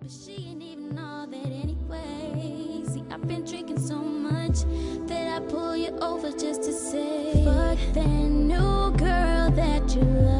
But she ain't even all that anyway. See, I've been drinking so much that I pull you over just to say, Fuck that new girl that you love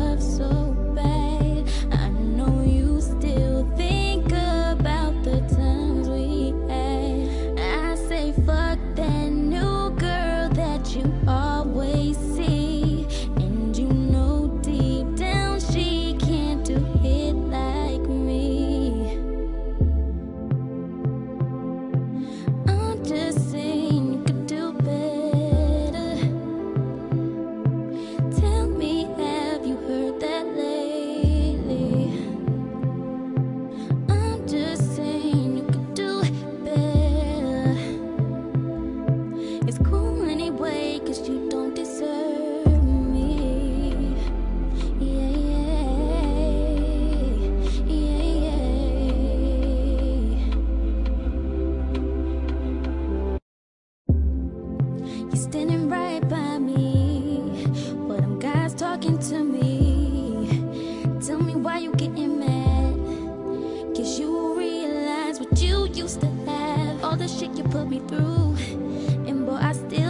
tell me why you getting mad. Cause you realize what you used to have. All the shit you put me through. And boy, I still